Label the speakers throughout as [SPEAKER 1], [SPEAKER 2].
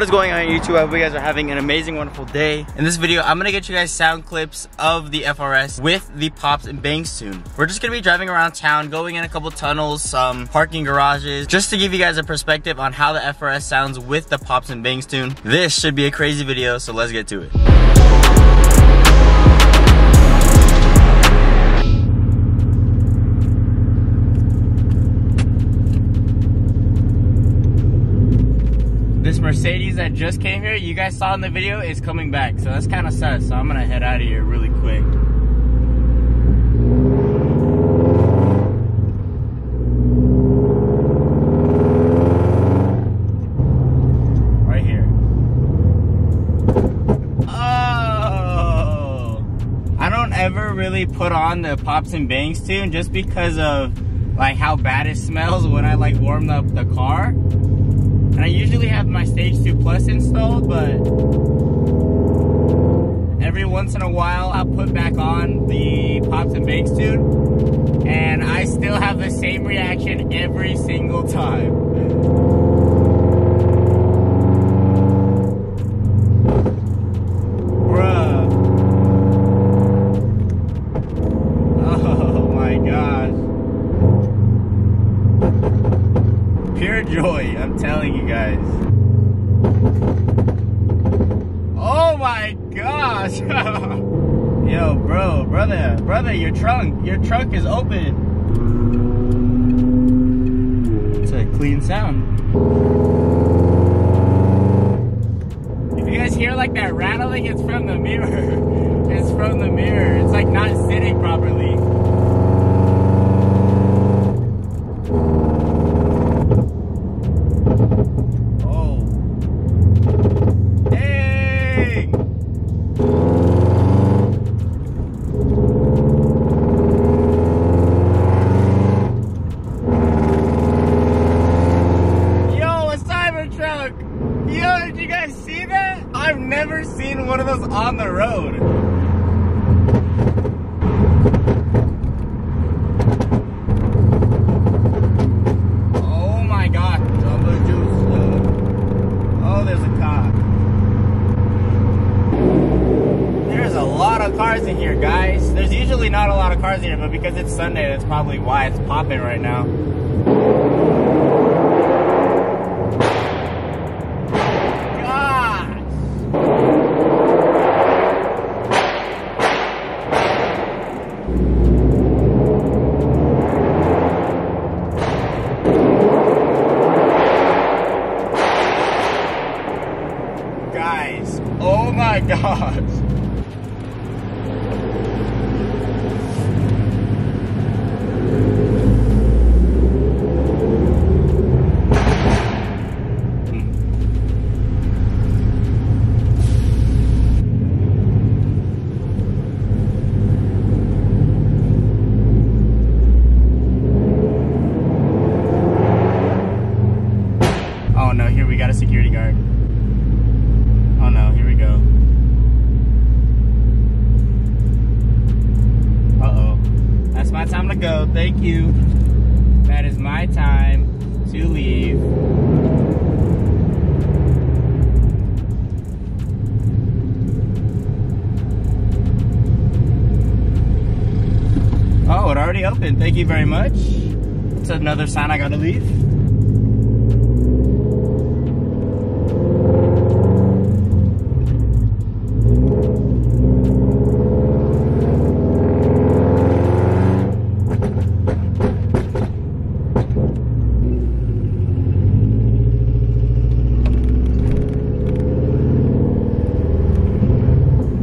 [SPEAKER 1] What is going on YouTube? I hope you guys are having an amazing, wonderful day. In this video, I'm gonna get you guys sound clips of the FRS with the Pops and Bangs tune. We're just gonna be driving around town, going in a couple tunnels, some parking garages, just to give you guys a perspective on how the FRS sounds with the Pops and Bangs tune. This should be a crazy video, so let's get to it. Mercedes that just came here, you guys saw in the video, is coming back. So that's kind of sad. So I'm gonna head out of here really quick. Right here. Oh! I don't ever really put on the Pops and Bangs tune just because of like how bad it smells when I like warm up the car. I usually have my Stage 2 Plus installed, but every once in a while I'll put back on the Pops and Bangs tune, and I still have the same reaction every single time. Clean sound. If you guys hear like that rattling, it's from the mirror. It's from the mirror. It's like not sitting properly. A lot of cars in here, guys. There's usually not a lot of cars in here, but because it's Sunday, that's probably why it's popping right now. Gosh! Guys, oh my gosh. Oh no, here we got a security guard. Oh no, here we go. Uh oh. That's my time to go. Thank you. That is my time to leave. Oh, it already opened. Thank you very much. It's another sign I gotta leave.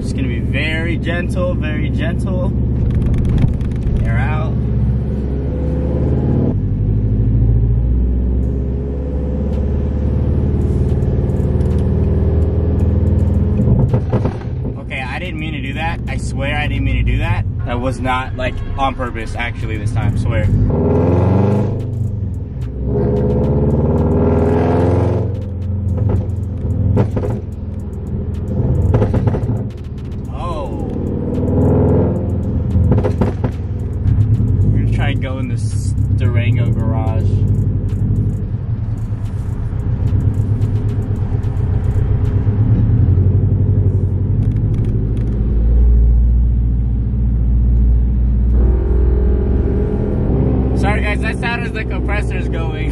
[SPEAKER 1] Just gonna be very gentle, very gentle. Air out. Okay, I didn't mean to do that. I swear I didn't mean to do that. That was not like on purpose actually this time, swear. compressors going?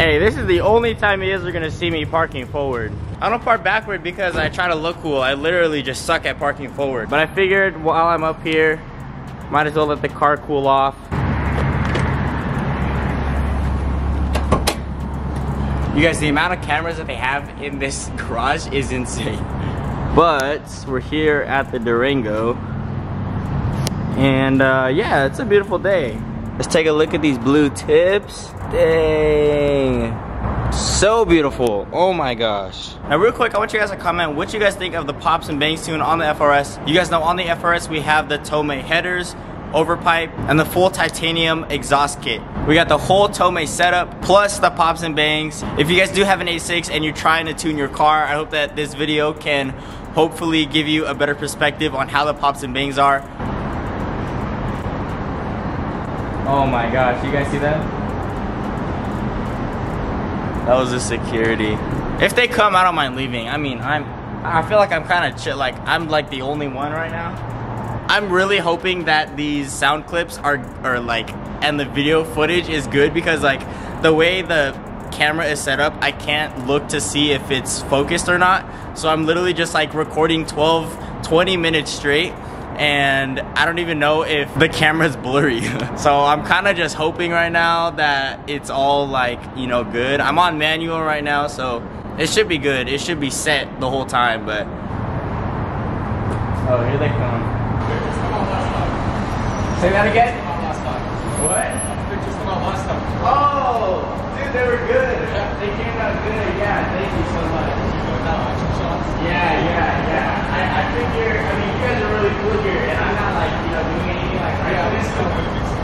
[SPEAKER 1] Hey, this is the only time you guys are gonna see me parking forward. I don't park backward because I try to look cool. I literally just suck at parking forward. But I figured while I'm up here, might as well let the car cool off. You guys, the amount of cameras that they have in this garage is insane. But we're here at the Durango. And uh, yeah, it's a beautiful day. Let's take a look at these blue tips. Dang. So beautiful. Oh my gosh. Now real quick, I want you guys to comment what you guys think of the Pops and Bangs tune on the FRS. You guys know on the FRS we have the Tomei headers, overpipe, and the full titanium exhaust kit. We got the whole Tomei setup, plus the Pops and Bangs. If you guys do have an 86 and you're trying to tune your car, I hope that this video can hopefully give you a better perspective on how the Pops and Bangs are. Oh my gosh, you guys see that? That was the security. If they come, I don't mind leaving. I mean, I'm. I feel like I'm kind of chill. Like I'm like the only one right now. I'm really hoping that these sound clips are are like and the video footage is good because like the way the camera is set up, I can't look to see if it's focused or not. So I'm literally just like recording 12, 20 minutes straight and I don't even know if the camera's blurry. so I'm kind of just hoping right now that it's all like, you know, good. I'm on manual right now, so it should be good. It should be set the whole time, but... Oh, here they come. Say that again? What? Oh, dude, they were good. They came out good. Yeah, thank you so much. Yeah, yeah, yeah. I, I figure, I mean, you guys are really cool here, and I'm not like, you know, doing anything like reckless.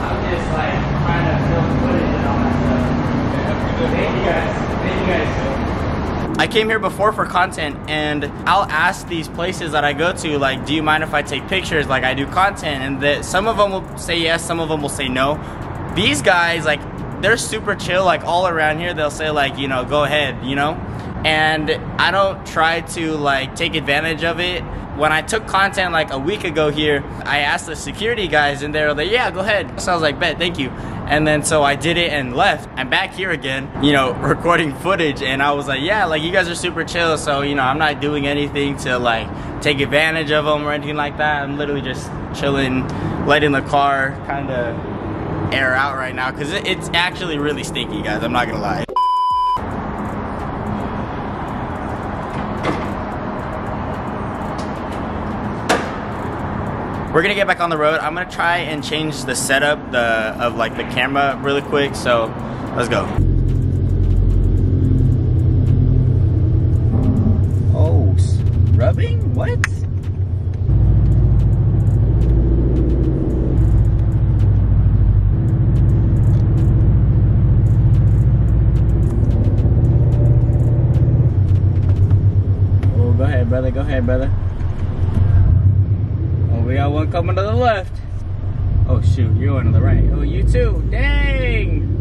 [SPEAKER 1] I'm just like trying to film footage and all that stuff. Thank you guys. Thank you guys. I came here before for content and I'll ask these places that I go to like do you mind if I take pictures like I do content and that some of them will say yes some of them will say no these guys like they're super chill like all around here they'll say like you know go ahead you know and I don't try to like take advantage of it. When I took content like a week ago here, I asked the security guys and they were like, yeah, go ahead. So I was like, bet, thank you. And then so I did it and left. I'm back here again, you know, recording footage and I was like, yeah, like you guys are super chill. So, you know, I'm not doing anything to like take advantage of them or anything like that. I'm literally just chilling, letting the car kind of air out right now because it's actually really stinky, guys. I'm not gonna lie. We're gonna get back on the road. I'm gonna try and change the setup the of like the camera really quick. So let's go. Oh, rubbing? What? Oh, go ahead, brother. Go ahead, brother we got one coming to the left. Oh shoot, you're to the right. Oh, you too. Dang!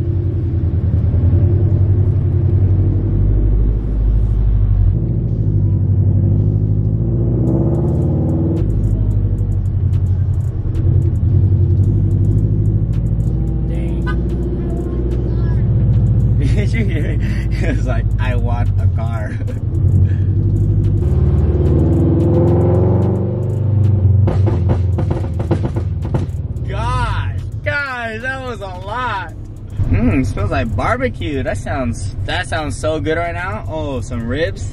[SPEAKER 1] Smells like barbecue. That sounds that sounds so good right now. Oh, some ribs.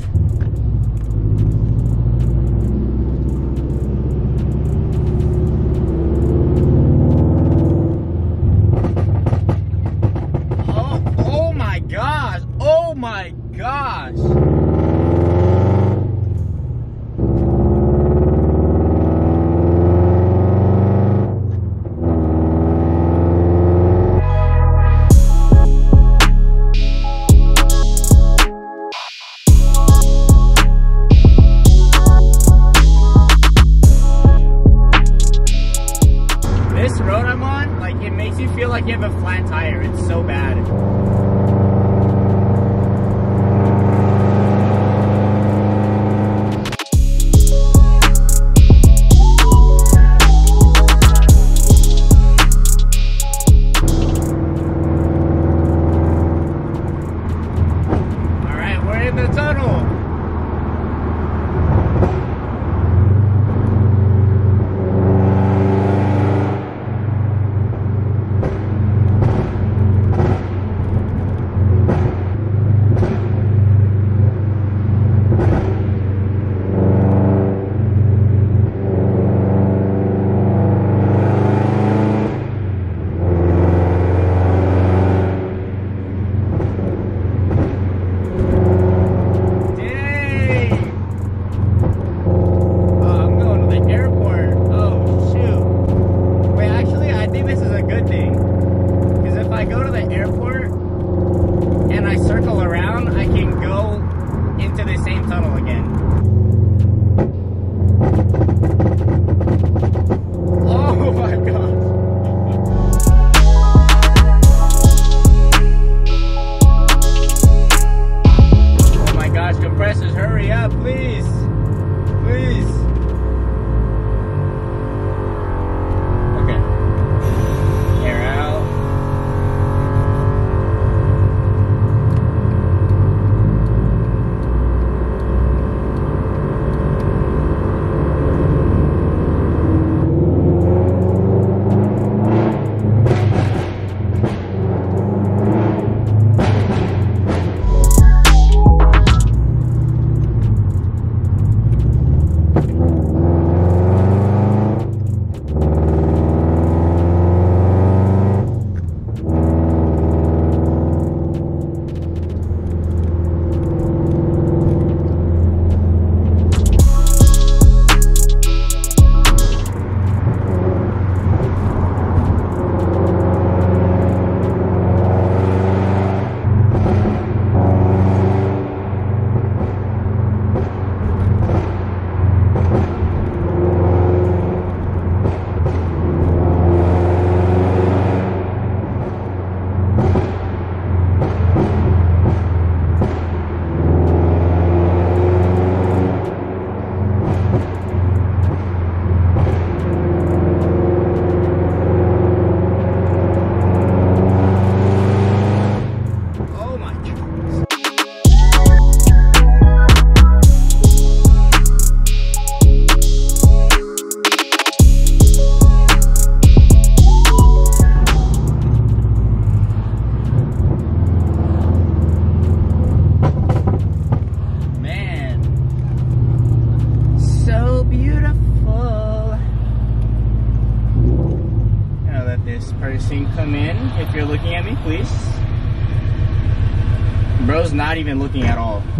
[SPEAKER 1] Even looking at all.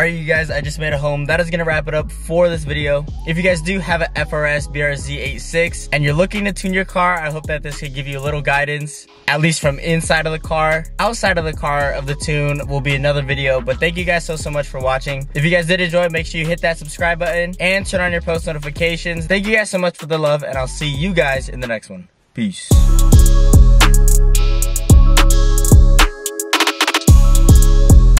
[SPEAKER 1] Alright you guys, I just made it home. That is gonna wrap it up for this video. If you guys do have an FRS BRZ86 and you're looking to tune your car, I hope that this could give you a little guidance, at least from inside of the car. Outside of the car of the tune will be another video, but thank you guys so, so much for watching. If you guys did enjoy, make sure you hit that subscribe button and turn on your post notifications. Thank you guys so much for the love and I'll see you guys in the next one. Peace.